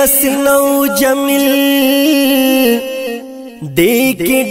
हसनौ जमिल। देख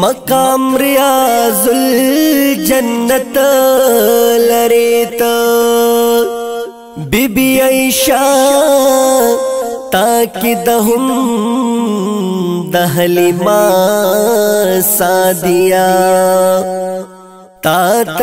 मकाम रियाजुल जन्नत लरेत। बीबी ऐशा ताकि दहुम दहली माँ सादिया। तात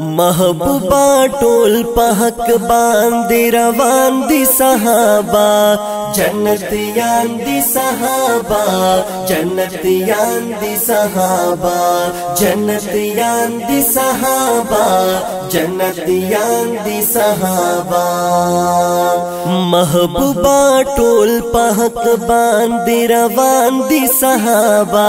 महबूबा टोल पहक बांदी रवान दी सहाबा, जन्नत यान दी सहाबा, जन्नत यान दी सहाबा, जन्नत यान दी सहाबा, जन्नत यान दी सहाबा। महबूबा टोल पहक बांदी रवान दी सहाबा।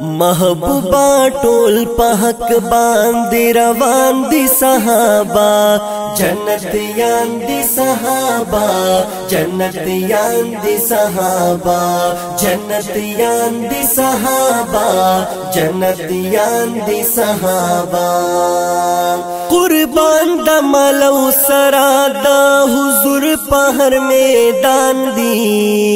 महबूबा टोल पहक बांदी रवान दी सहाबा, जन्नत यांदी सहाबा, जन्नत यांदी सहाबा, जन्नत यांदी सहाबा, जन्नत यांदी सहाबा। कुर्बान द मलौ सरादा, हुजूर पहर दान दी।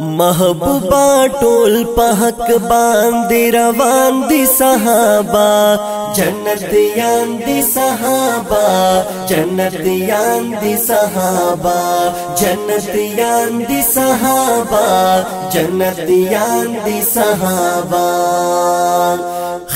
महबूबा टोल पहक बांदी रवान दी सहाबा, जन्नत यान सहाबा, जन्नत यान सहाबा, जन्नत यान सहाबा, जन्नत यान सहाबा।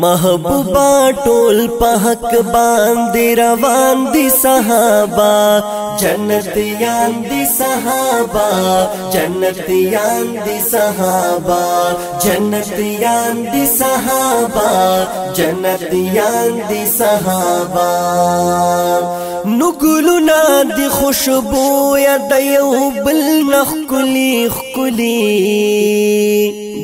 महबूबा टोल पहक बांदी रवान दी सहाबा। जन्नत यान दी सहाबा, जन्नत यान दी सहाबा। जन्नत यान दी सहाबा, जन्नत यान दी सहाबा। नुगुलु ना दी खुशबू या दयो बिल नखुली खुली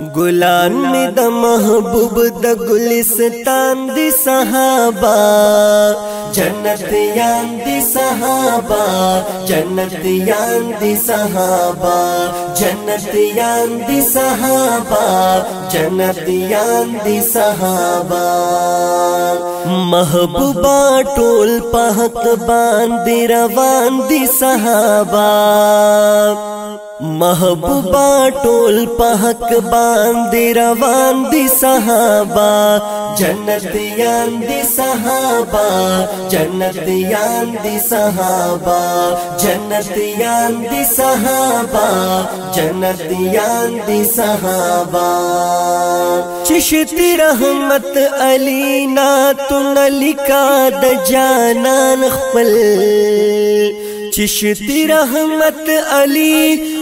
गुलान में द महबूब द गुलिस्तान दी सहाबा। जन्नत यान सहाबा, जन्नत यान सहाबा, जन्नत यान सहाबा, जन्नत यान सहाबा। महबूबा टोल पहक बांदी रवान दी सहाबा। महबूबा टोल पहक बांदी रवान दी सहाबा, जन्नत यान दी सहाबा, जन्नत यान दी सहाबा, जन्नत यान दी सहाबा, जन्नत यान दी सहाबा। चिश्ती रहमत अली ना तुन लिका द जानान खपल। चिश्ती रहमत अली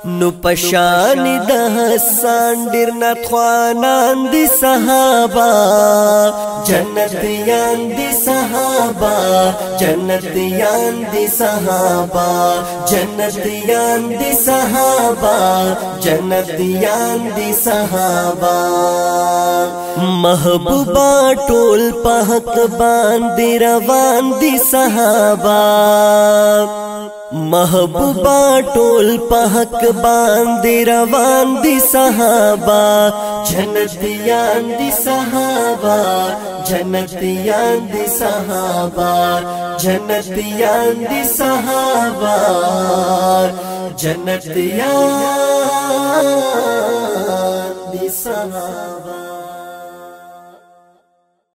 सहाबा नु पशानी द हसान डिरना ख्वानान दी सहाबा जन्नत यान दी सहाबा जन्नत यान दी सहाबा जन्नत यान दी सहाबा जन्नत यान दी सहाबा महबूबा टोल पहक बांदी रवान दी सहाबा महबूबा टोल पहक बांदी रवान दी सहाबा जन्नत यान दी सहाबा जन्नत यान दी सहाबा जन्नत यान दी सहाबा जन्नत दी सहाबा।